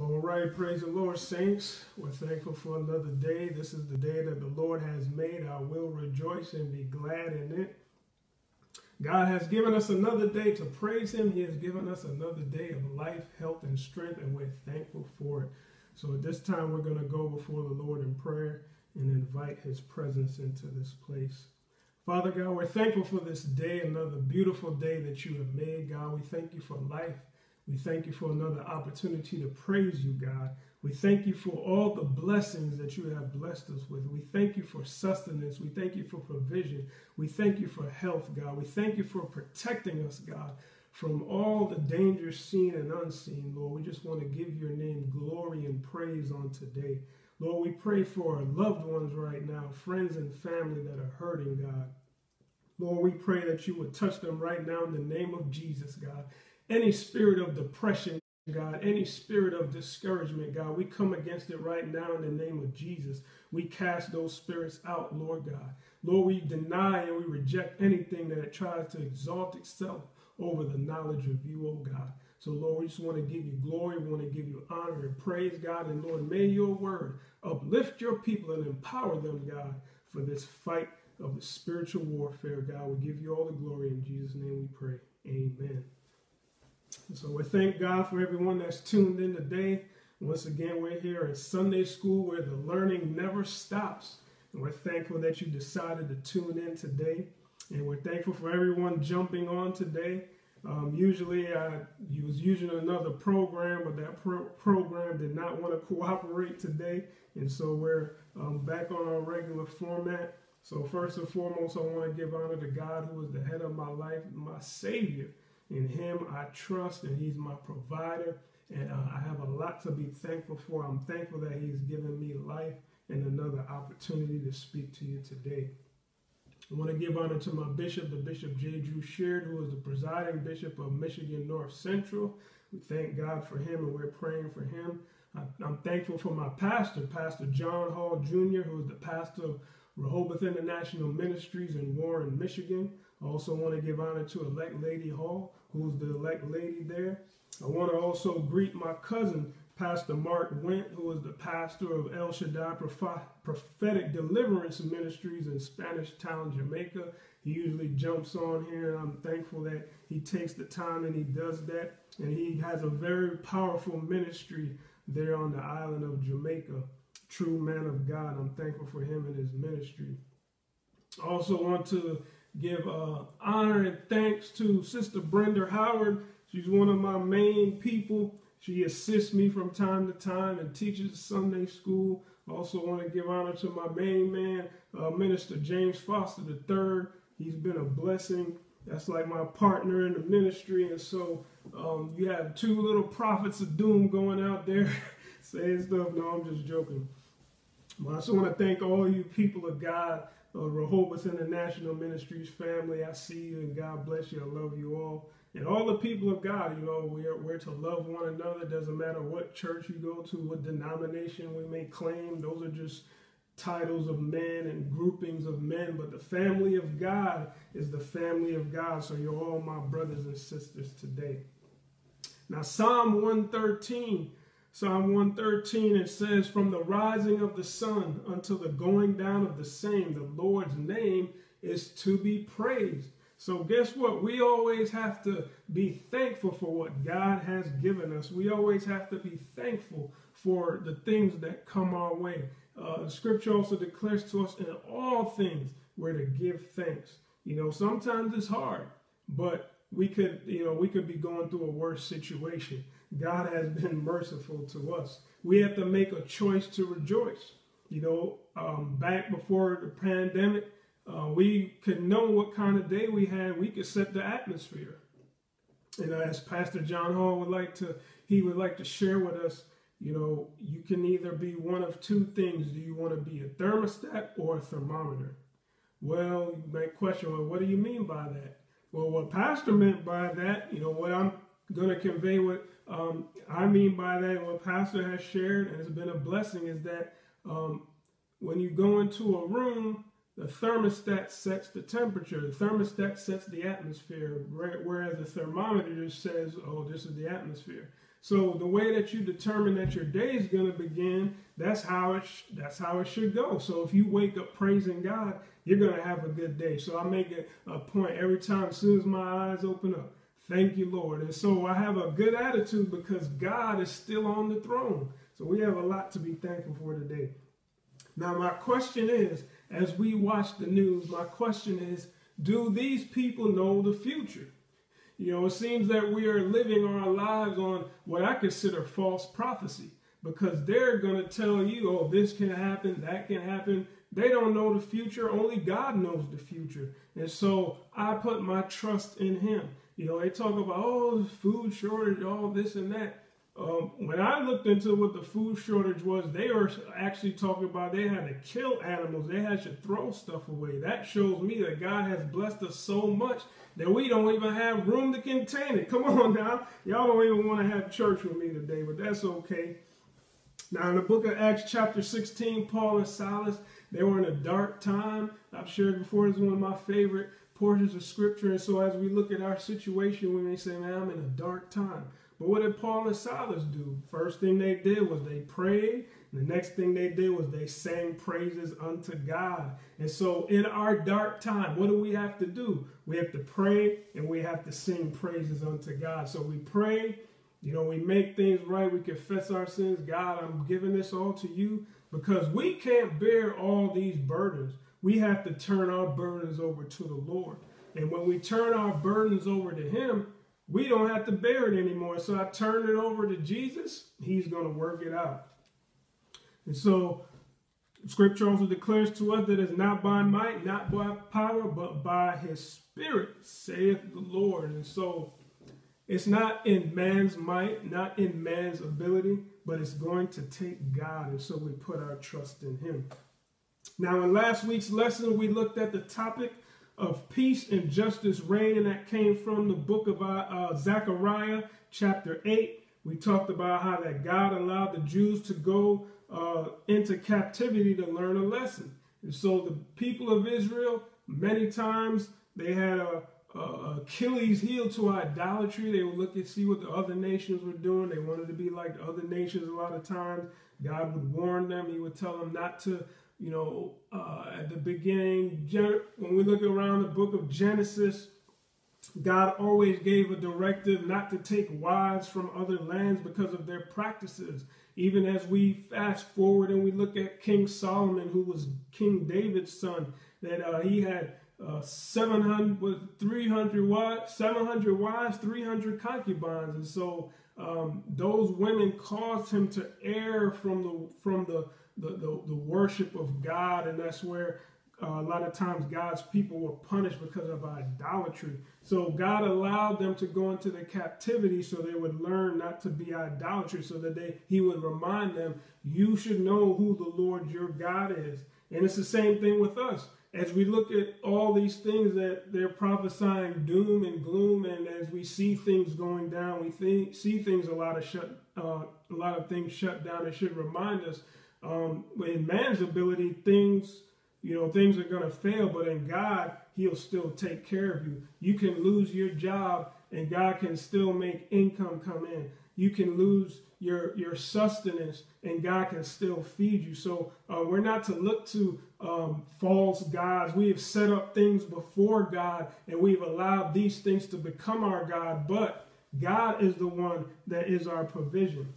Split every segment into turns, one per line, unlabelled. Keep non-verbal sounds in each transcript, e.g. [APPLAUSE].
All right, praise the Lord, saints. We're thankful for another day. This is the day that the Lord has made. I will rejoice and be glad in it. God has given us another day to praise Him. He has given us another day of life, health, and strength, and we're thankful for it. So at this time, we're going to go before the Lord in prayer and invite His presence into this place. Father God, we're thankful for this day, another beautiful day that you have made. God, we thank you for life. We thank you for another opportunity to praise you, God. We thank you for all the blessings that you have blessed us with. We thank you for sustenance. We thank you for provision. We thank you for health, God. We thank you for protecting us, God, from all the dangers seen and unseen, Lord. We just want to give your name glory and praise on today. Lord, we pray for our loved ones right now, friends and family that are hurting, God. Lord, we pray that you would touch them right now in the name of Jesus, God any spirit of depression, God, any spirit of discouragement, God, we come against it right now in the name of Jesus. We cast those spirits out, Lord God. Lord, we deny and we reject anything that tries to exalt itself over the knowledge of you, oh God. So, Lord, we just want to give you glory. We want to give you honor and praise, God. And, Lord, may your word uplift your people and empower them, God, for this fight of the spiritual warfare, God. We give you all the glory. In Jesus' name we pray. Amen. So we thank God for everyone that's tuned in today. Once again, we're here at Sunday School where the learning never stops. And we're thankful that you decided to tune in today. And we're thankful for everyone jumping on today. Um, usually I was using another program, but that pro program did not want to cooperate today. And so we're um, back on our regular format. So first and foremost, I want to give honor to God who is the head of my life, my Savior. In him I trust and he's my provider. And uh, I have a lot to be thankful for. I'm thankful that he's given me life and another opportunity to speak to you today. I want to give honor to my bishop, the Bishop J. Drew Sheard, who is the presiding bishop of Michigan North Central. We thank God for him and we're praying for him. I'm thankful for my pastor, Pastor John Hall Jr., who is the pastor of Rehoboth International Ministries in Warren, Michigan. I also want to give honor to elect Lady Hall, who's the elect lady there. I want to also greet my cousin, Pastor Mark Went, who is the pastor of El Shaddai Prophetic Deliverance Ministries in Spanish Town, Jamaica. He usually jumps on here, and I'm thankful that he takes the time and he does that. And he has a very powerful ministry there on the island of Jamaica. True man of God. I'm thankful for him and his ministry. I also want to give uh, honor and thanks to Sister Brenda Howard. She's one of my main people. She assists me from time to time and teaches Sunday school. Also want to give honor to my main man, uh, Minister James Foster III. He's been a blessing. That's like my partner in the ministry. And so um, you have two little prophets of doom going out there [LAUGHS] saying stuff. No, I'm just joking. But I also want to thank all you people of God uh, Rehoboth International Ministries family. I see you and God bless you. I love you all. And all the people of God, you know, we're, we're to love one another. Doesn't matter what church you go to, what denomination we may claim. Those are just titles of men and groupings of men. But the family of God is the family of God. So you're all my brothers and sisters today. Now, Psalm 113 Psalm 113, it says, From the rising of the sun until the going down of the same, the Lord's name is to be praised. So guess what? We always have to be thankful for what God has given us. We always have to be thankful for the things that come our way. Uh, scripture also declares to us in all things where to give thanks. You know, sometimes it's hard, but we could, you know, we could be going through a worse situation. God has been merciful to us. We have to make a choice to rejoice. You know, um, back before the pandemic, uh, we could know what kind of day we had. We could set the atmosphere. And as Pastor John Hall would like to, he would like to share with us, you know, you can either be one of two things. Do you want to be a thermostat or a thermometer? Well, you might question, well, what do you mean by that? Well, what Pastor meant by that, you know, what I'm going to convey what um, I mean by that, what Pastor has shared, and it's been a blessing, is that um, when you go into a room, the thermostat sets the temperature. The thermostat sets the atmosphere, whereas the thermometer just says, oh, this is the atmosphere. So the way that you determine that your day is going to begin, that's how it that's how it should go. So if you wake up praising God, you're going to have a good day. So I make it a point every time as soon as my eyes open up. Thank you, Lord. And so I have a good attitude because God is still on the throne. So we have a lot to be thankful for today. Now my question is, as we watch the news, my question is, do these people know the future? You know, it seems that we are living our lives on what I consider false prophecy because they're going to tell you, oh, this can happen, that can happen. They don't know the future. Only God knows the future. And so I put my trust in Him. You know, they talk about, oh, food shortage, all this and that. Um, when I looked into what the food shortage was, they were actually talking about they had to kill animals. They had to throw stuff away. That shows me that God has blessed us so much that we don't even have room to contain it. [LAUGHS] Come on now. Y'all don't even want to have church with me today, but that's okay. Now, in the book of Acts, chapter 16, Paul and Silas, they were in a dark time. I've shared before, it's one of my favorite portions of scripture. And so, as we look at our situation, we may say, man, I'm in a dark time. But what did Paul and Silas do? First thing they did was they prayed. The next thing they did was they sang praises unto God. And so in our dark time, what do we have to do? We have to pray and we have to sing praises unto God. So we pray, you know, we make things right. We confess our sins. God, I'm giving this all to you because we can't bear all these burdens. We have to turn our burdens over to the Lord. And when we turn our burdens over to him, we don't have to bear it anymore. So I turn it over to Jesus. He's going to work it out. And so scripture also declares to us that it's not by might, not by power, but by his spirit, saith the Lord. And so it's not in man's might, not in man's ability, but it's going to take God. And so we put our trust in him. Now, in last week's lesson, we looked at the topic of peace and justice reign, and that came from the book of uh, uh, Zechariah, chapter 8. We talked about how that God allowed the Jews to go uh, into captivity to learn a lesson. And so the people of Israel, many times they had a, a Achilles heel to idolatry. They would look and see what the other nations were doing. They wanted to be like the other nations a lot of times. God would warn them. He would tell them not to you know, uh, at the beginning, when we look around the book of Genesis, God always gave a directive not to take wives from other lands because of their practices. Even as we fast forward and we look at King Solomon, who was King David's son, that uh, he had uh, 700 300 wives, 700 wives, 300 concubines, and so um, those women caused him to err from the from the the, the, the worship of God, and that's where uh, a lot of times God's people were punished because of idolatry. So God allowed them to go into the captivity so they would learn not to be idolatry, so that they He would remind them, you should know who the Lord your God is. And it's the same thing with us. As we look at all these things that they're prophesying doom and gloom, and as we see things going down, we think, see things a lot of shut, uh, a lot of things shut down. It should remind us um, in man's ability, things, you know, things are going to fail, but in God, he'll still take care of you. You can lose your job and God can still make income come in. You can lose your, your sustenance and God can still feed you. So uh, we're not to look to um, false gods. We have set up things before God and we've allowed these things to become our God, but God is the one that is our provision.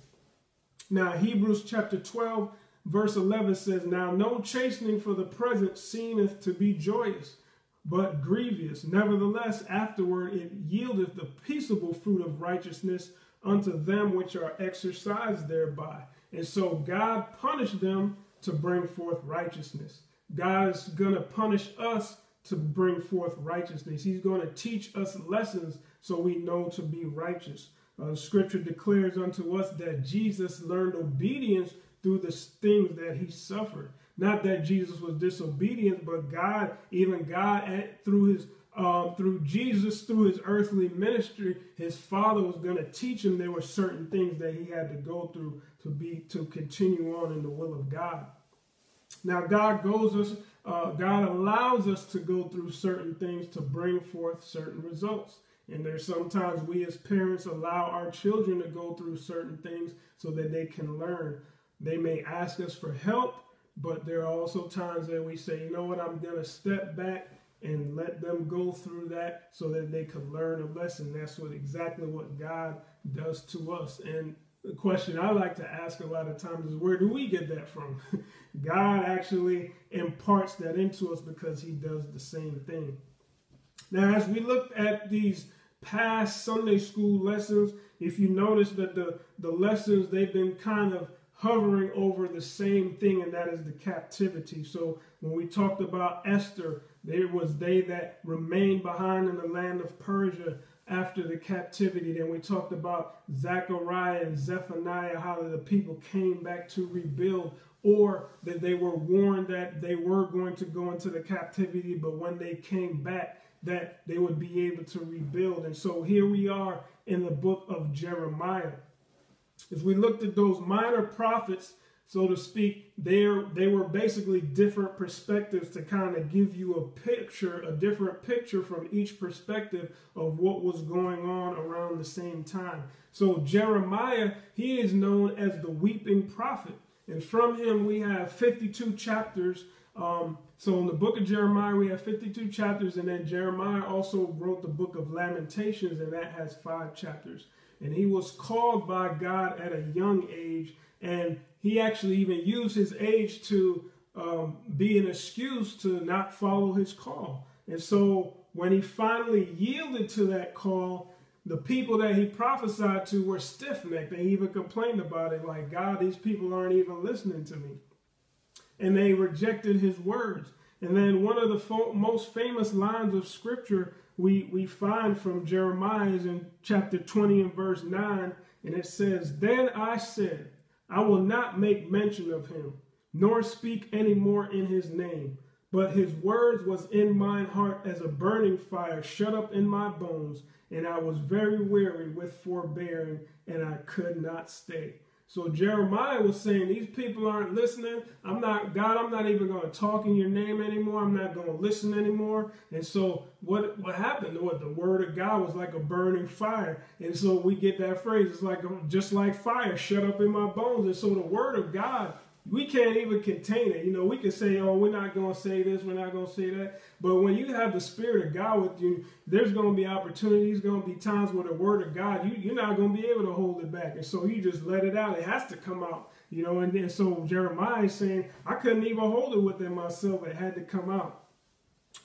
Now, Hebrews chapter 12 Verse 11 says, Now no chastening for the present seemeth to be joyous, but grievous. Nevertheless, afterward it yieldeth the peaceable fruit of righteousness unto them which are exercised thereby. And so God punished them to bring forth righteousness. God is going to punish us to bring forth righteousness. He's going to teach us lessons so we know to be righteous. Uh, scripture declares unto us that Jesus learned obedience through the things that he suffered. Not that Jesus was disobedient, but God, even God, through his um, through Jesus, through his earthly ministry, his father was going to teach him there were certain things that he had to go through to be to continue on in the will of God. Now, God goes us, uh, God allows us to go through certain things to bring forth certain results. And there's sometimes we as parents allow our children to go through certain things so that they can learn. They may ask us for help, but there are also times that we say, you know what, I'm going to step back and let them go through that so that they can learn a lesson. That's what exactly what God does to us. And the question I like to ask a lot of times is where do we get that from? [LAUGHS] God actually imparts that into us because he does the same thing. Now, as we look at these past Sunday school lessons, if you notice that the, the lessons, they've been kind of hovering over the same thing, and that is the captivity. So when we talked about Esther, there was they that remained behind in the land of Persia after the captivity. Then we talked about Zechariah and Zephaniah, how the people came back to rebuild, or that they were warned that they were going to go into the captivity, but when they came back, that they would be able to rebuild. And so here we are in the book of Jeremiah. As we looked at those minor prophets, so to speak, they they were basically different perspectives to kind of give you a picture, a different picture from each perspective of what was going on around the same time. So Jeremiah, he is known as the weeping prophet. And from him, we have 52 chapters um, so in the book of Jeremiah, we have 52 chapters, and then Jeremiah also wrote the book of Lamentations, and that has five chapters. And he was called by God at a young age, and he actually even used his age to um, be an excuse to not follow his call. And so when he finally yielded to that call, the people that he prophesied to were stiff necked. They even complained about it, like, God, these people aren't even listening to me and they rejected his words. And then one of the most famous lines of scripture we, we find from Jeremiah is in chapter 20 and verse 9. And it says, Then I said, I will not make mention of him, nor speak any more in his name. But his words was in mine heart as a burning fire shut up in my bones. And I was very weary with forbearing, and I could not stay. So Jeremiah was saying, These people aren't listening. I'm not, God, I'm not even going to talk in your name anymore. I'm not going to listen anymore. And so what what happened? What the word of God was like a burning fire. And so we get that phrase, it's like just like fire shut up in my bones. And so the word of God we can't even contain it. You know, we can say, oh, we're not going to say this, we're not going to say that. But when you have the Spirit of God with you, there's going to be opportunities, going to be times where the Word of God, you, you're not going to be able to hold it back. And so you just let it out. It has to come out. You know, and then so Jeremiah is saying, I couldn't even hold it within myself. It had to come out.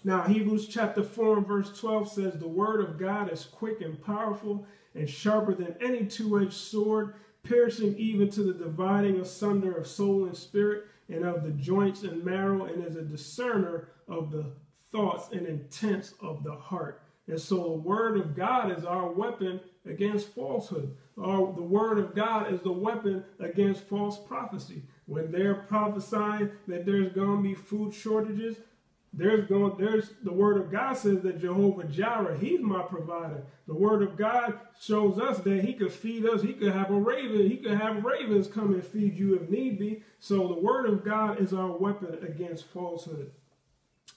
Now, Hebrews chapter 4 and verse 12 says, The word of God is quick and powerful and sharper than any two edged sword, piercing even to the dividing asunder of soul and spirit and of the joints and marrow, and is a discerner of the thoughts and intents of the heart. And so the word of God is our weapon against falsehood. Our, the word of God is the weapon against false prophecy. When they're prophesying that there's going to be food shortages, there's going there's the word of God says that Jehovah Jireh, he's my provider. The word of God shows us that he could feed us. He could have a raven. He could have ravens come and feed you if need be. So the word of God is our weapon against falsehood.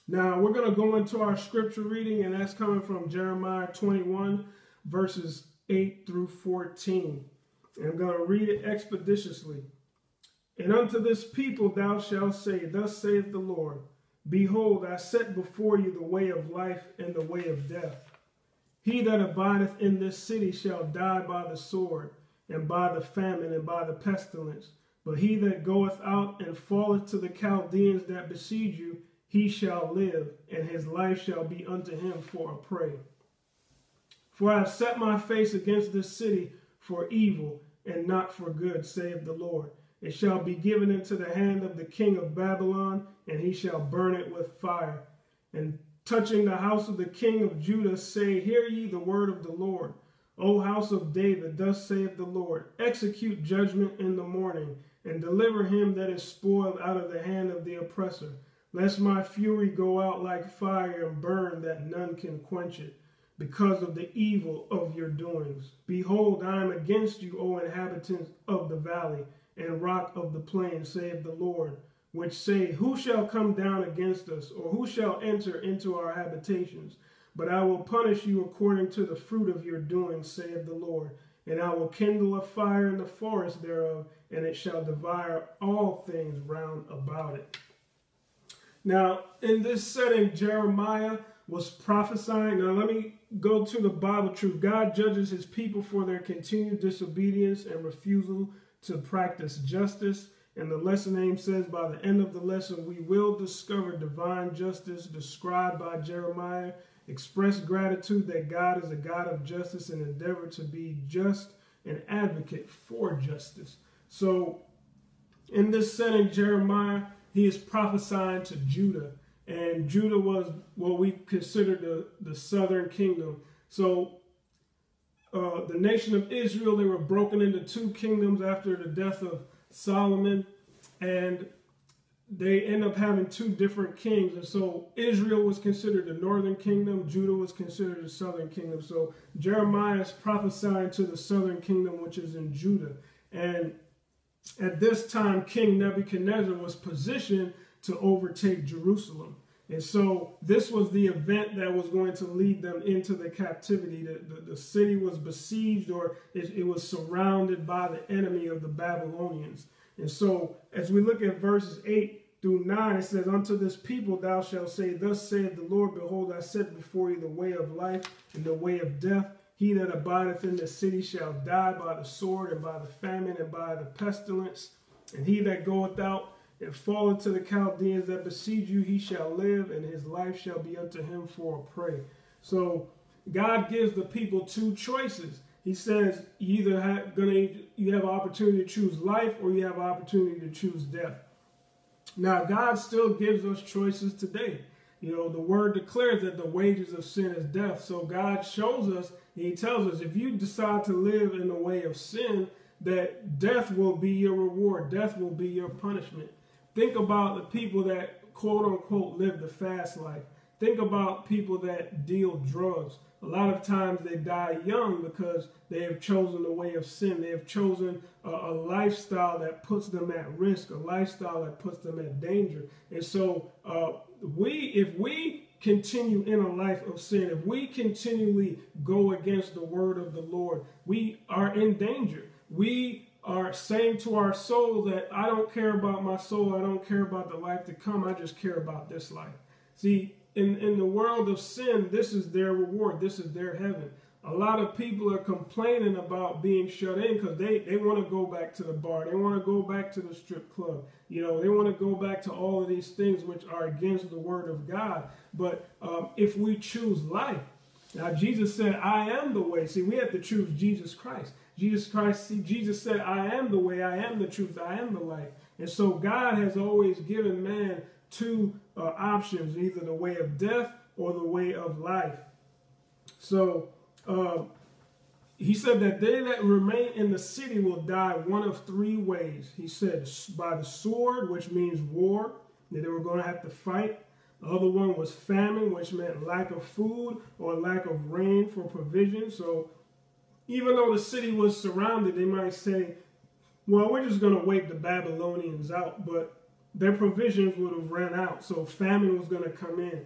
Now we're going to go into our scripture reading, and that's coming from Jeremiah 21, verses 8 through 14. And I'm going to read it expeditiously. And unto this people thou shalt say, Thus saith the Lord. Behold, I set before you the way of life and the way of death. He that abideth in this city shall die by the sword, and by the famine, and by the pestilence. But he that goeth out and falleth to the Chaldeans that besiege you, he shall live, and his life shall be unto him for a prey. For I have set my face against this city for evil, and not for good, saith the Lord it shall be given into the hand of the king of Babylon, and he shall burn it with fire. And touching the house of the king of Judah, say, Hear ye the word of the Lord. O house of David, thus saith the Lord, Execute judgment in the morning, and deliver him that is spoiled out of the hand of the oppressor. Lest my fury go out like fire and burn, that none can quench it, because of the evil of your doings. Behold, I am against you, O inhabitants of the valley and rock of the plain, saith the Lord, which say, Who shall come down against us, or who shall enter into our habitations? but I will punish you according to the fruit of your doing, saith the Lord. And I will kindle a fire in the forest thereof, and it shall devour all things round about it. Now, in this setting, Jeremiah was prophesying. Now, let me go to the Bible truth. God judges his people for their continued disobedience and refusal to practice justice. And the lesson name says, by the end of the lesson, we will discover divine justice described by Jeremiah, express gratitude that God is a God of justice and endeavor to be just and advocate for justice. So, in this setting, Jeremiah, he is prophesying to Judah. And Judah was what we consider the, the southern kingdom. So, uh, the nation of Israel, they were broken into two kingdoms after the death of Solomon, and they end up having two different kings. And so Israel was considered the northern kingdom, Judah was considered the southern kingdom. So Jeremiah is prophesying to the southern kingdom, which is in Judah. And at this time, King Nebuchadnezzar was positioned to overtake Jerusalem. And so this was the event that was going to lead them into the captivity. The, the, the city was besieged or it, it, was surrounded by the enemy of the Babylonians. And so as we look at verses 8 through 9, it says, Unto this people thou shalt say, Thus saith the Lord, Behold, I set before you the way of life and the way of death. He that abideth in the city shall die by the sword and by the famine and by the pestilence. And he that goeth out and fall into the Chaldeans that besiege you, he shall live, and his life shall be unto him for a prey. So God gives the people two choices. He says you either have gonna you have an opportunity to choose life or you have an opportunity to choose death. Now God still gives us choices today. You know, the word declares that the wages of sin is death. So God shows us, and he tells us, if you decide to live in the way of sin, that death will be your reward, death will be your punishment. Think about the people that quote unquote live the fast life. Think about people that deal drugs. A lot of times they die young because they have chosen the way of sin. They have chosen a, a, lifestyle that puts them at risk, a lifestyle that puts them at danger. And so, uh, we, if we continue in a life of sin, if we continually go against the word of the Lord, we are in danger. We are saying to our soul that I don't care about my soul, I don't care about the life to come, I just care about this life. See, in, in the world of sin, this is their reward, this is their heaven. A lot of people are complaining about being shut in because they, they want to go back to the bar. They want to go back to the strip club. You know, they want to go back to all of these things which are against the word of God. But um, if we choose life, now Jesus said, I am the way. See, we have to choose Jesus Christ. Jesus Christ, see, Jesus said, I am the way, I am the truth, I am the life. And so God has always given man two uh, options, either the way of death or the way of life. So uh, he said that they that remain in the city will die one of three ways. He said by the sword, which means war, that they were going to have to fight. The other one was famine, which meant lack of food or lack of rain for provision. So even though the city was surrounded, they might say, well, we're just going to wait the Babylonians out. But their provisions would have ran out. So famine was going to come in.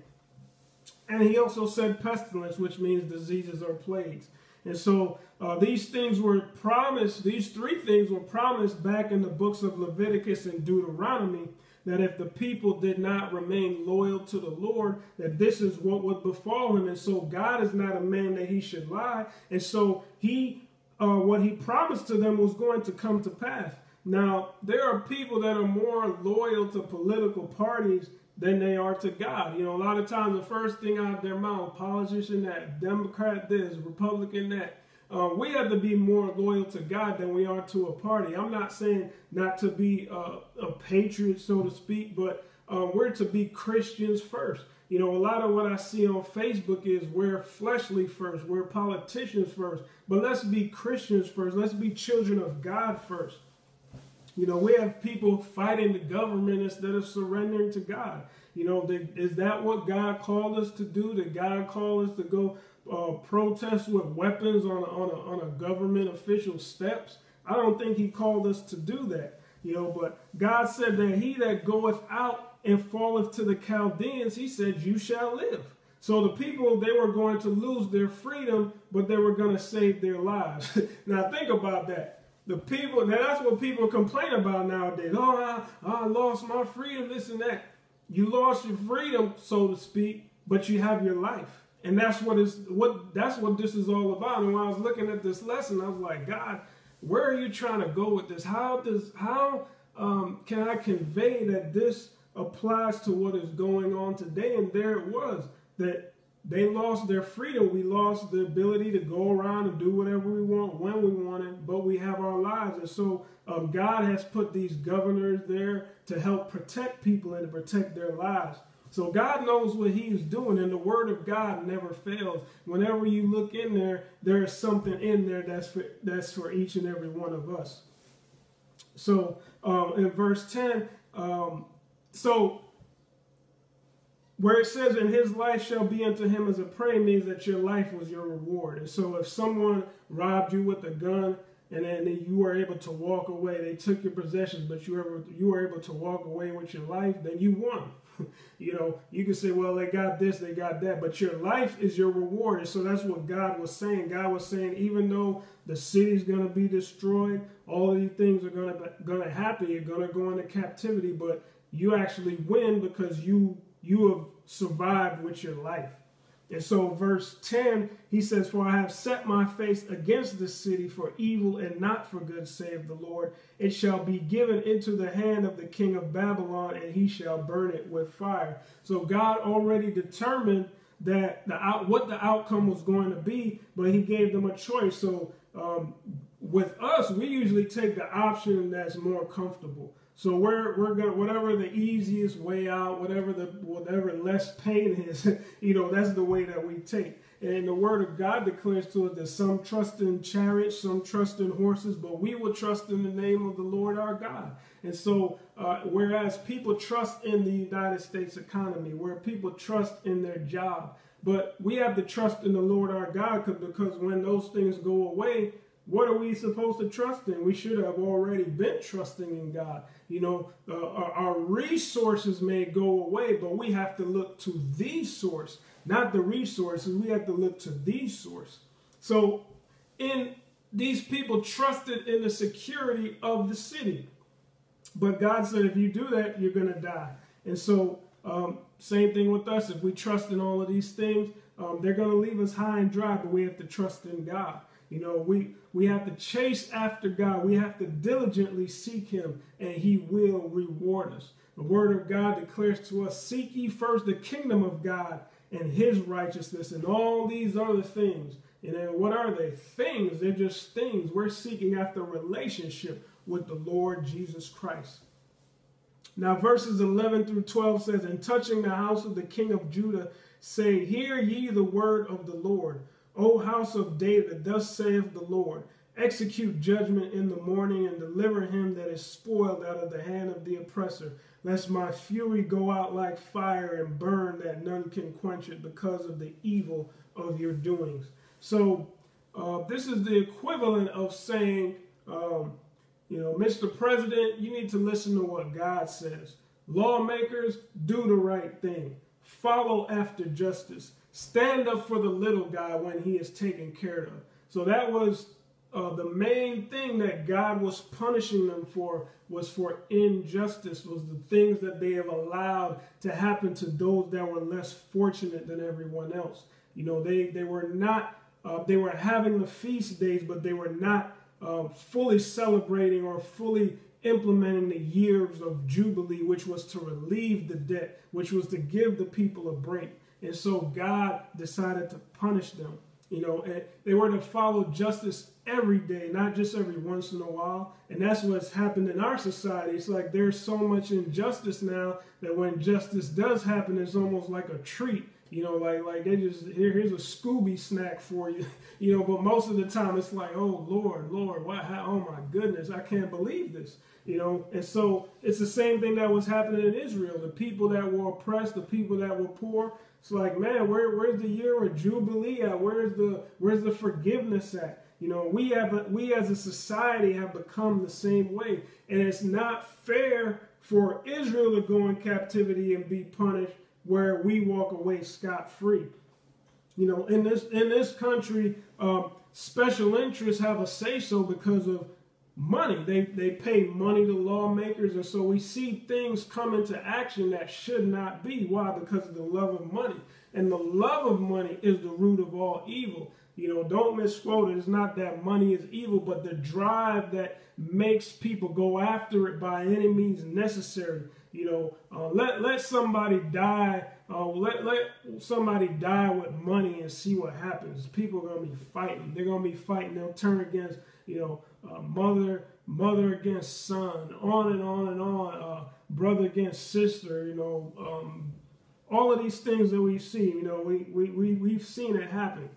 And he also said pestilence, which means diseases or plagues. And so uh, these things were promised, these three things were promised back in the books of Leviticus and Deuteronomy that if the people did not remain loyal to the Lord, that this is what would befall him. And so God is not a man that he should lie. And so he, uh, what he promised to them was going to come to pass. Now, there are people that are more loyal to political parties than they are to God. You know, a lot of times the first thing out of their mouth, politician that, Democrat this, Republican that. Uh, we have to be more loyal to God than we are to a party. I'm not saying not to be uh, a patriot, so to speak, but uh, we're to be Christians first. You know, a lot of what I see on Facebook is we're fleshly first, we're politicians first, but let's be Christians first. Let's be children of God first. You know, we have people fighting the government instead of surrendering to God. You know, they, is that what God called us to do? Did God call us to go uh, protest with weapons on a, on, a, on a government official steps? I don't think he called us to do that. You know, but God said that he that goeth out and falleth to the Chaldeans, he said, you shall live. So the people, they were going to lose their freedom, but they were going to save their lives. [LAUGHS] now think about that. The people, now that's what people complain about nowadays. Oh, I, I lost my freedom, this and that. You lost your freedom, so to speak, but you have your life. And that's what is what that's what this is all about. And when I was looking at this lesson, I was like, God, where are you trying to go with this? How does how um, can I convey that this applies to what is going on today? And there it was that they lost their freedom. We lost the ability to go around and do whatever we want when we want it, but we have our lives. And so um, God has put these governors there to help protect people and to protect their lives. So God knows what he is doing, and the word of God never fails. Whenever you look in there, there is something in there that's for, that's for each and every one of us. So um, in verse 10, um, so where it says, and his life shall be unto him as a prey," means that your life was your reward. And so, if someone robbed you with a gun and then you were able to walk away, they took your possessions, but you were you were able to walk away with your life, then you won. [LAUGHS] you know, you can say, "Well, they got this, they got that," but your life is your reward. And so that's what God was saying. God was saying, even though the city's going to be destroyed, all of these things are going to going to happen. You're going to go into captivity, but you actually win because you you have survived with your life. And so, verse 10, he says, For I have set my face against this city for evil and not for good, save the Lord. It shall be given into the hand of the king of Babylon, and he shall burn it with fire. So, God already determined that the out, what the outcome was going to be, but he gave them a choice. So, um, with us, we usually take the option that's more comfortable. So we're we're gonna whatever the easiest way out, whatever the whatever less pain is, [LAUGHS] you know, that's the way that we take. And the word of God declares to us that some trust in chariots, some trust in horses, but we will trust in the name of the Lord our God. And so, uh, whereas people trust in the United States economy, where people trust in their job, but we have to trust in the Lord our God because when those things go away, what are we supposed to trust in? We should have already been trusting in God. You know, uh, our resources may go away, but we have to look to the source, not the resources. We have to look to the source. So, in these people trusted in the security of the city. But God said, if you do that, you're going to die. And so, um, same thing with us. If we trust in all of these things, um, they're going to leave us high and dry, but we have to trust in God. You know, we we have to chase after God. We have to diligently seek him and he will reward us. The word of God declares to us, seek ye first the kingdom of God and his righteousness and all these other things. And then what are they? Things. They're just things. We're seeking after relationship with the Lord Jesus Christ. Now, verses 11 through 12 says, And touching the house of the king of Judah, say, Hear ye the word of the Lord. O house of David, thus saith the Lord, execute judgment in the morning and deliver him that is spoiled out of the hand of the oppressor, lest my fury go out like fire and burn that none can quench it because of the evil of your doings. So uh, this is the equivalent of saying, um, you know, Mr. President, you need to listen to what God says. Lawmakers, do the right thing. Follow after justice. Stand up for the little guy when he is taken care of. So that was uh, the main thing that God was punishing them for was for injustice, was the things that they have allowed to happen to those that were less fortunate than everyone else. You know, they, they were not, uh, they were having the feast days, but they were not uh, fully celebrating or fully implementing the years of Jubilee, which was to relieve the debt, which was to give the people a break. And so God decided to punish them. You know, and they were to follow justice every day, not just every once in a while. And that's what's happened in our society. It's like there's so much injustice now that when justice does happen, it's almost like a treat. You know, like like they just here here's a Scooby snack for you. [LAUGHS] You know, but most of the time it's like, oh Lord, Lord, what? How, oh my goodness, I can't believe this. You know, and so it's the same thing that was happening in Israel. The people that were oppressed, the people that were poor, it's like, man, where, where's the year of Jubilee at? Where's the where's the forgiveness at? You know, we have we as a society have become the same way, and it's not fair for Israel to go in captivity and be punished, where we walk away scot free. You know, in this in this country, um, special interests have a say so because of money. They they pay money to lawmakers, and so we see things come into action that should not be. Why? Because of the love of money. And the love of money is the root of all evil. You know, don't misquote it. It's not that money is evil, but the drive that makes people go after it by any means necessary. You know, uh, let let somebody die. Uh, let let somebody die with money and see what happens. People are gonna be fighting. They're gonna be fighting. They'll turn against you know uh, mother mother against son, on and on and on. Uh, brother against sister. You know, um, all of these things that we've seen, you know, we, we, we, we've seen it happen.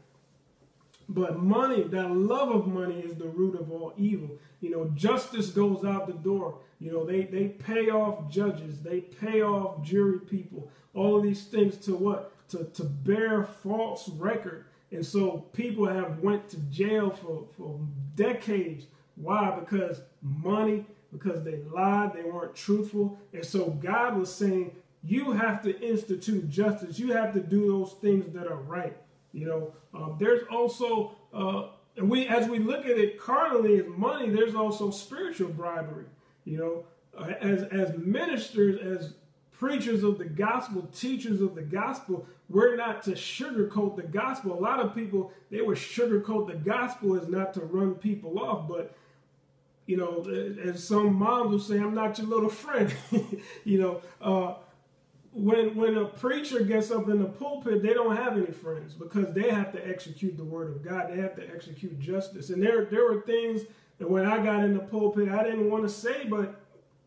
But money, that love of money is the root of all evil. You know, justice goes out the door. You know, they, they pay off judges, they pay off jury people, all of these things to what? To, to bear false record. And so people have went to jail for, for decades. Why? Because money, because they lied, they weren't truthful. And so God was saying, you have to institute justice. You have to do those things that are right. You know, um, there's also, uh, and we as we look at it carnally as money, there's also spiritual bribery. You know, uh, as as ministers, as preachers of the gospel, teachers of the gospel, we're not to sugarcoat the gospel. A lot of people they would sugarcoat the gospel as not to run people off, but you know, as some moms will say, "I'm not your little friend." [LAUGHS] you know. Uh, when when a preacher gets up in the pulpit, they don't have any friends because they have to execute the word of God. They have to execute justice. And there there were things that when I got in the pulpit, I didn't want to say, but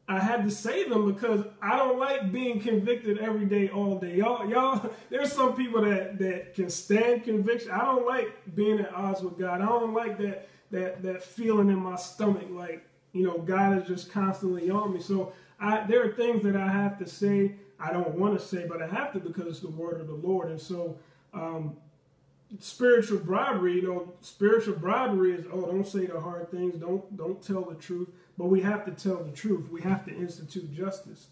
I had to say them because I don't like being convicted every day, all day. Y'all, y'all, [LAUGHS] there's some people that that can stand conviction. I don't like being at odds with God. I don't like that that that feeling in my stomach, like you know, God is just constantly on me. So I, there are things that I have to say I don't want to say, but I have to because it's the word of the Lord. And so, um, spiritual bribery, you know, spiritual bribery is oh, don't say the hard things, don't don't tell the truth, but we have to tell the truth. We have to institute justice.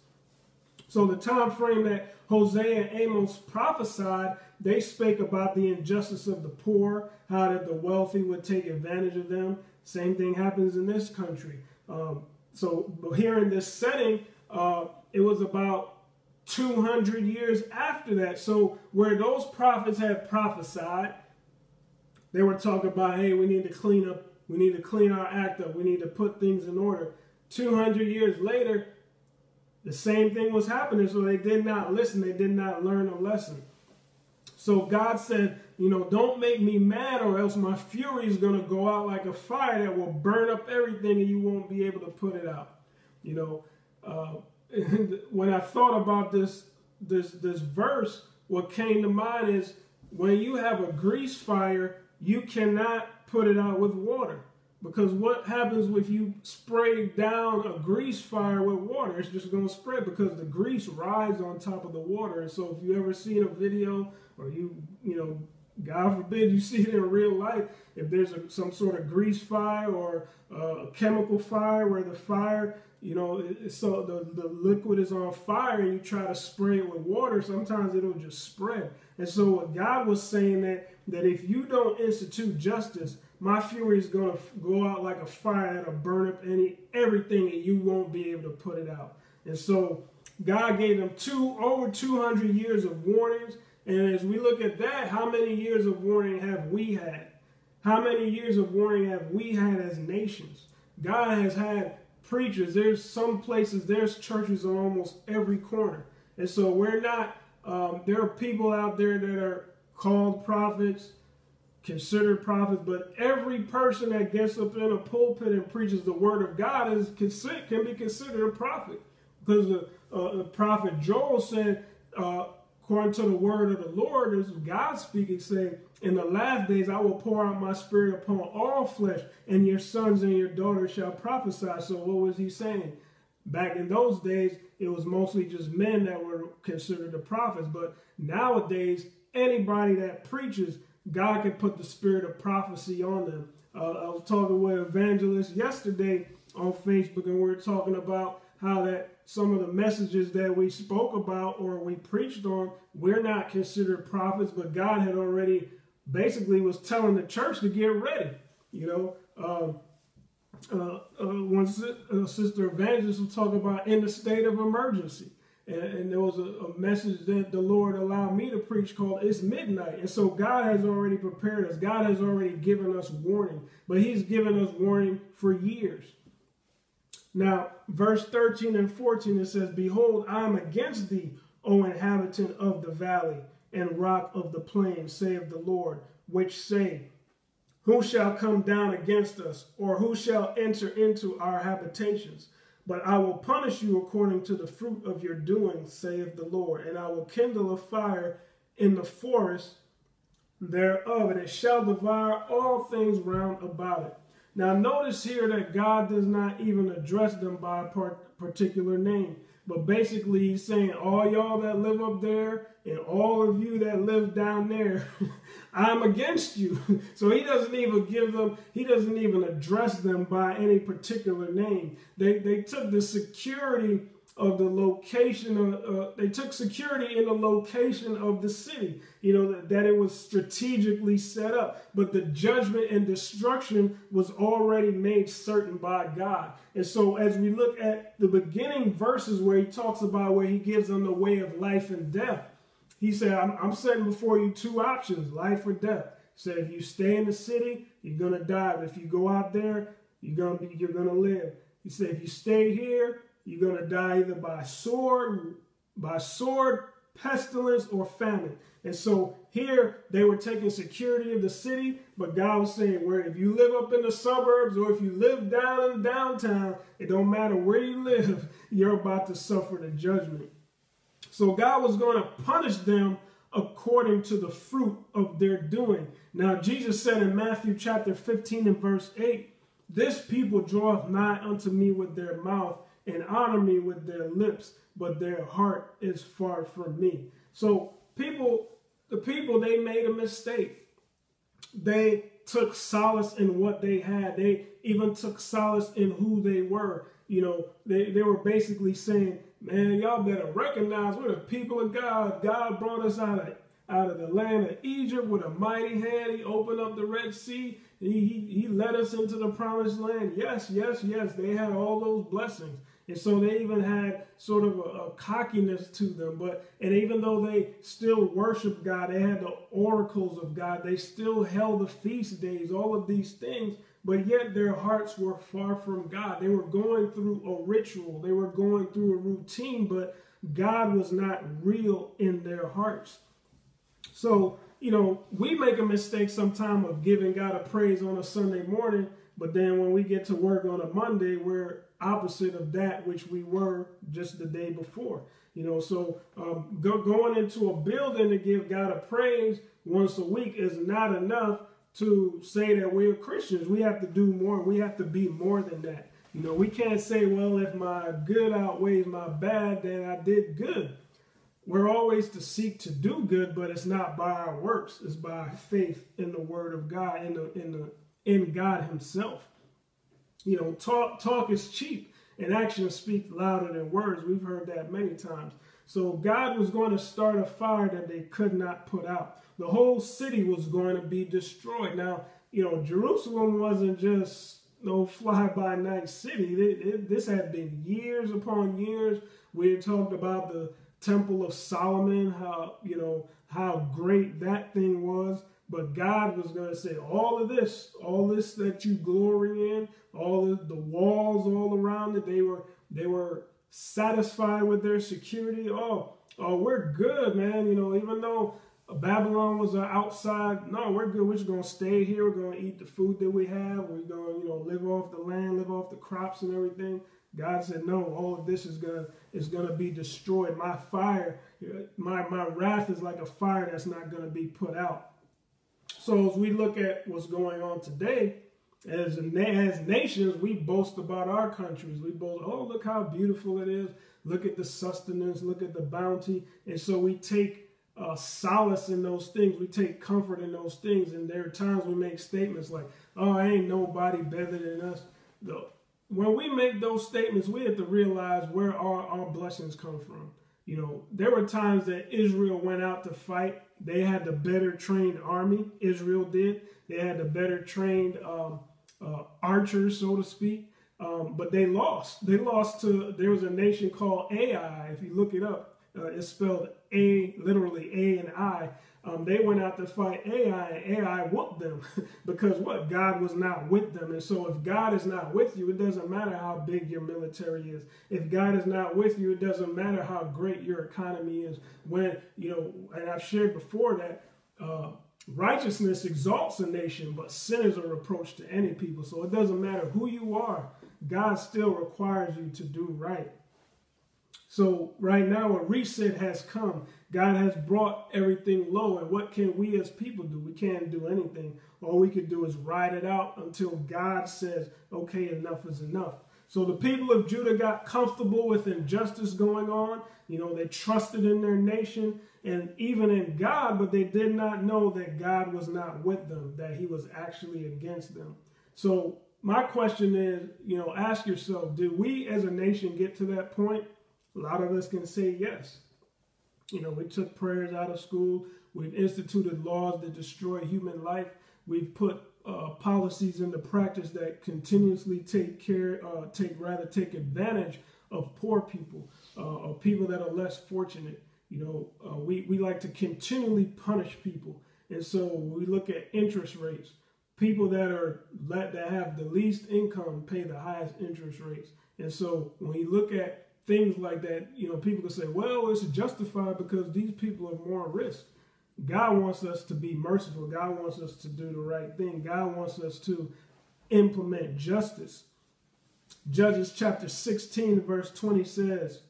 So the time frame that Hosea and Amos prophesied, they spake about the injustice of the poor, how that the wealthy would take advantage of them. Same thing happens in this country. Um, so here in this setting, uh, it was about 200 years after that. So where those prophets had prophesied, they were talking about, hey, we need to clean up, we need to clean our act up, we need to put things in order. 200 years later, the same thing was happening. So they did not listen, they did not learn a lesson. So God said, you know, don't make me mad or else my fury is going to go out like a fire that will burn up everything and you won't be able to put it out. You know, uh, [LAUGHS] when I thought about this this this verse, what came to mind is when you have a grease fire, you cannot put it out with water. Because what happens if you spray down a grease fire with water? It's just going to spread because the grease rides on top of the water. And so if you ever seen a video or you, you know, God forbid you [LAUGHS] see it in real life, if there's a, some sort of grease fire or uh, a chemical fire where the fire you know, so the, the liquid is on fire and you try to spray it with water, sometimes it'll just spread. And so what God was saying that that if you don't institute justice, my fury is going to go out like a fire that'll burn up any everything and you won't be able to put it out. And so God gave them two over 200 years of warnings. And as we look at that, how many years of warning have we had? How many years of warning have we had as nations? God has had preachers. There's some places, there's churches on almost every corner. And so we're not, um, there are people out there that are called prophets, considered prophets, but every person that gets up in a pulpit and preaches the word of God is can be considered a prophet. Because the, uh, the prophet Joel said, uh, according to the word of the Lord, this is God speaking, saying, In the last days I will pour out my spirit upon all flesh, and your sons and your daughters shall prophesy. So, what was he saying? Back in those days, it was mostly just men that were considered the prophets. But nowadays, anybody that preaches, God can put the spirit of prophecy on them. Uh, I was talking with evangelists yesterday on Facebook, and we are talking about how that some of the messages that we spoke about or we preached on, we're not considered prophets, but God had already basically was telling the church to get ready. You know, um, uh, uh, one uh, sister evangelist will talk about in the state of emergency. And, and there was a, a, message that the Lord allowed me to preach called It's Midnight. And so God has already prepared us. God has already given us warning, but He's given us warning for years. Now, verse 13 and 14, it says, Behold, I am against thee, O inhabitant of the valley and rock of the plain, saith the Lord, which say, Who shall come down against us, or who shall enter into our habitations? But I will punish you according to the fruit of your doing, saith the Lord, and I will kindle a fire in the forest thereof, and it shall devour all things round about it. Now, notice here that God does not even address them by a particular name. But basically, he's saying, all y'all that live up there and all of you that live down there, [LAUGHS] I'm against you. [LAUGHS] so he doesn't even give them, he doesn't even address them by any particular name. They, they took the security of the location of, uh, they took security in the location of the city you know that, it was strategically set up. But the judgment and destruction was already made certain by god. And so as we look at the beginning verses where he talks about where he gives them the way of life and death he said i'm, I'm setting before you two options life or death. He said if you stay in the city you're gonna die. But if you go out there you're gonna be you're gonna live. He said if you stay here you're going to die either by sword, by sword, pestilence, or famine. And so here they were taking security of the city, but God was saying, where if you live up in the suburbs or if you live down in downtown, it don't matter where you live, [LAUGHS] you're about to suffer the judgment. So God was going to punish them according to the fruit of their doing. Now Jesus said in Matthew chapter 15 and verse 8, This people draweth nigh unto me with their mouth and honor me with their lips, but their heart is far from me. So people, the people, they made a mistake. They took solace in what they had. They even took solace in who they were. You know, they, they were basically saying, man, y'all better recognize we're the people of God. God brought us out of out of the land of Egypt with a mighty hand. He opened up the Red Sea. He, he, he led us into the promised land. Yes, yes, yes. They had all those blessings. And so they even had sort of a, a, cockiness to them. But and even though they still worshiped God, they had the oracles of God, they still held the feast days, all of these things, but yet their hearts were far from God. They were going through a ritual, they were going through a routine, but God was not real in their hearts. So, you know, we make a mistake sometime of giving God a praise on a Sunday morning, but then when we get to work on a Monday, we're opposite of that which we were just the day before. You know, so um, go, going into a building to give God a praise once a week is not enough to say that we're Christians. We have to do more. We have to be more than that. You know, we can't say, well, if my good outweighs my bad, then I did good. We're always to seek to do good, but it's not by our works. It's by faith in the Word of God, in the in the in God Himself. You know, talk talk is cheap and actions speak louder than words. We've heard that many times. So God was going to start a fire that they could not put out. The whole city was going to be destroyed. Now, you know, Jerusalem wasn't just no fly-by-night city. It, it, this had been years upon years. We had talked about the Temple of Solomon, how, you know, how great that thing was. But God was going to say, all of this, all this that you glory in, all of the walls all around it, they were they were satisfied with their security. Oh, oh, we're good, man. You know, even though Babylon was uh, outside, no, we're good. We're just gonna stay here. We're gonna eat the food that we have. We're gonna, you know, live off the land, live off the crops and everything. God said, no, all of this is gonna is gonna be destroyed. My fire, my my wrath is like a fire that's not gonna be put out. So as we look at what's going on today, as, as nations, we boast about our countries. We boast, oh, look how beautiful it is. Look at the sustenance. Look at the bounty. And so we take uh, solace in those things. We take comfort in those things. And there are times we make statements like, oh, ain't nobody better than us. The, when we make those statements, we have to realize where our, our blessings come from. You know, there were times that Israel went out to fight. They had the better trained army. Israel did. They had the better trained um, uh, archers, so to speak. Um, but they lost. They lost to, there was a nation called Ai. If you look it up, uh, it's spelled A, literally A and I. Um, they went out to fight Ai, and Ai whooped them [LAUGHS] because what? God was not with them. And so if God is not with you, it doesn't matter how big your military is. If God is not with you, it doesn't matter how great your economy is. When, you know, and I've shared before that, uh, righteousness exalts a nation, but sin is a reproach to any people. So it doesn't matter who you are, God still requires you to do right. So right now a reset has come. God has brought everything low. And what can we as people do? We can't do anything. All we can do is ride it out until God says, okay, enough is enough. So the people of Judah got comfortable with injustice going on. You know, they trusted in their nation and even in God, but they did not know that God was not with them, that he was actually against them. So my question is, you know, ask yourself, do we as a nation get to that point? A lot of us can say yes. You know, we took prayers out of school. We've instituted laws that destroy human life. We've put uh, policies into practice that continuously take care, uh, take rather take advantage of poor people, uh, of people that are less fortunate. You know, uh, we, we like to continually punish people. And so we look at interest rates. People that are let that have the least income pay the highest interest rates. And so when you look at things like that, you know, people can say, well, it's justified because these people are more at risk. God wants us to be merciful. God wants us to do the right thing. God wants us to implement justice. Judges chapter 16, verse 20 says,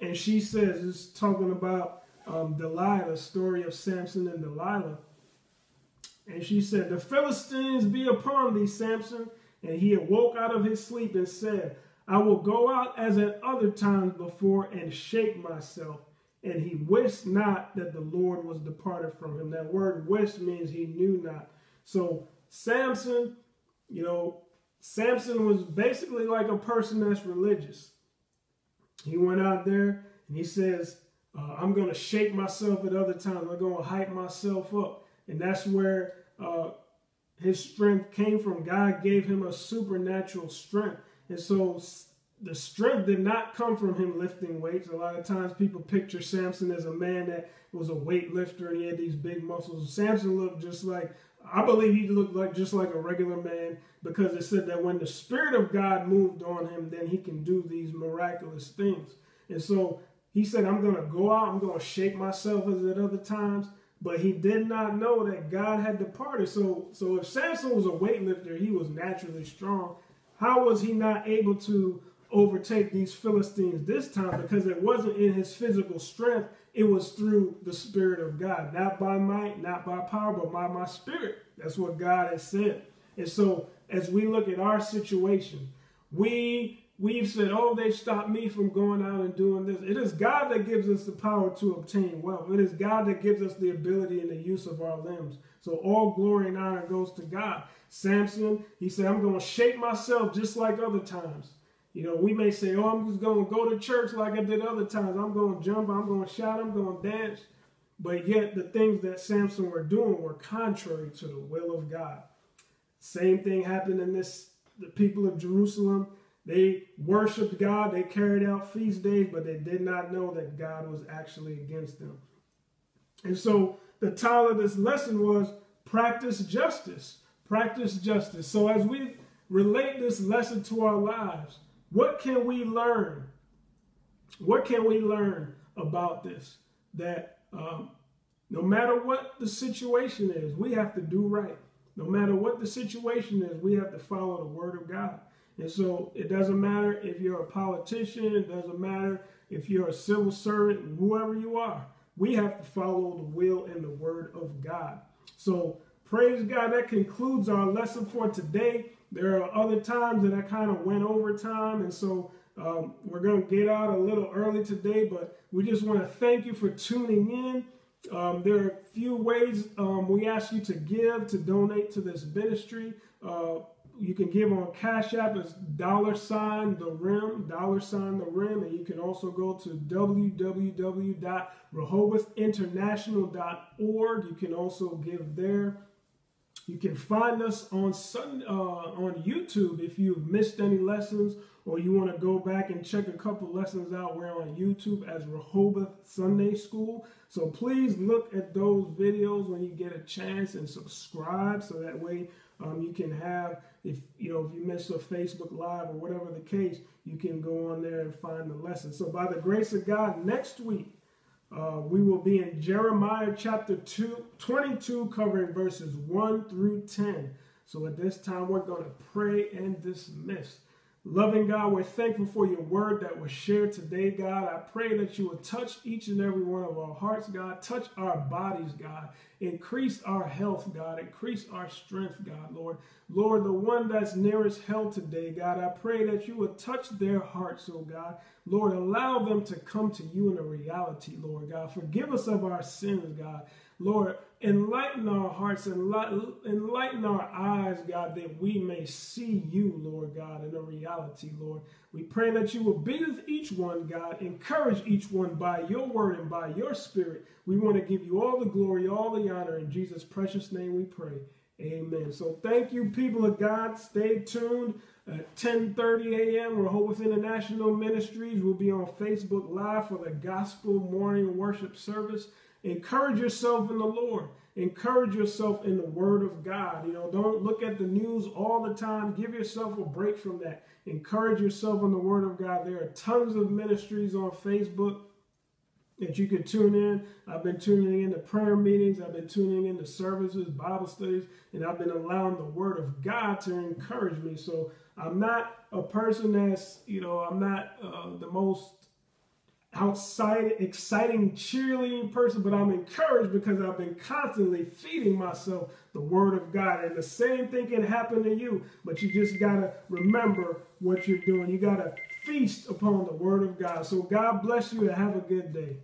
and she says, it's talking about um, Delilah, the story of Samson and Delilah. And she said, The Philistines be upon thee, Samson. And he awoke out of his sleep and said, I will go out as at other times before and shake myself. And he wist not that the Lord was departed from him. That word wist means he knew not. So Samson, you know, Samson was basically like a person that's religious. He went out there and he says, uh, I'm going to shake myself at other times. I'm going to hype myself up. And that's where uh, his strength came from. God gave him a supernatural strength. And so the strength did not come from him lifting weights. A lot of times people picture Samson as a man that was a weightlifter and he had these big muscles. Samson looked just like, I believe he looked like just like a regular man because it said that when the Spirit of God moved on him, then he can do these miraculous things. And so he said, I'm going to go out, I'm going to shake myself as at other times. But he did not know that God had departed. So, so if Samson was a weightlifter, he was naturally strong how was he not able to overtake these Philistines this time? Because it wasn't in his physical strength, it was through the Spirit of God. Not by might, not by power, but by my spirit. That's what God has said. And so as we look at our situation, we we've said, oh, they stopped me from going out and doing this. It is God that gives us the power to obtain wealth. It is God that gives us the ability and the use of our limbs. So all glory and honor goes to God. Samson, he said, I'm going to shape myself just like other times. You know, we may say, oh, I'm just going to go to church like I did other times. I'm going to jump, I'm going to shout, I'm going to dance. But yet the things that Samson were doing were contrary to the will of God. Same thing happened in this, the people of Jerusalem. They worshiped God, they carried out feast days, but they did not know that God was actually against them. And so the title of this lesson was Practice Justice. Practice Justice. So as we relate this lesson to our lives, what can we learn? What can we learn about this? That um, no matter what the situation is, we have to do right. No matter what the situation is, we have to follow the word of God. And so it doesn't matter if you're a politician, it doesn't matter if you're a civil servant, whoever you are. We have to follow the will and the word of God. So praise God. That concludes our lesson for today. There are other times that I kind of went over time. And so um, we're going to get out a little early today, but we just want to thank you for tuning in. Um, there are a few ways um, we ask you to give, to donate to this ministry. Uh, you can give on Cash App as dollar sign the rim, dollar sign the rim, and you can also go to www.rehobothinternational.org. You can also give there. You can find us on Sun, uh, on YouTube if you've missed any lessons or you want to go back and check a couple lessons out. We're on YouTube as Rehoboth Sunday School. So please look at those videos when you get a chance and subscribe so that way um, you can have, if you know, if you miss a Facebook Live or whatever the case, you can go on there and find the lesson. So by the grace of God, next week uh, we will be in Jeremiah chapter two, 22, covering verses 1 through 10. So at this time, we're going to pray and dismiss. Loving God, we're thankful for your word that was shared today, God. I pray that you will touch each and every one of our hearts, God. Touch our bodies, God. Increase our health, God. Increase our strength, God, Lord. Lord, the one that's nearest hell today, God, I pray that you will touch their hearts, oh God. Lord, allow them to come to you in a reality, Lord God. Forgive us of our sins, God. Lord, enlighten our hearts, and enlighten our eyes, God, that we may see you, Lord God, in a reality, Lord. We pray that you will be with each one, God. Encourage each one by your word and by your spirit. We want to give you all the glory, all the honor. In Jesus' precious name we pray. Amen. So thank you, people of God. Stay tuned. At 10.30 a.m., Rehoboth International Ministries will be on Facebook Live for the Gospel Morning Worship Service. Encourage yourself in the Lord. Encourage yourself in the Word of God. You know, don't look at the news all the time. Give yourself a break from that. Encourage yourself in the Word of God. There are tons of ministries on Facebook that you can tune in. I've been tuning in to prayer meetings. I've been tuning in to services, Bible studies, and I've been allowing the Word of God to encourage me. So I'm not a person that's, you know, I'm not uh, the most outside exciting cheerleading person, but I'm encouraged because I've been constantly feeding myself the word of God. And the same thing can happen to you, but you just gotta remember what you're doing. You gotta feast upon the word of God. So God bless you and have a good day.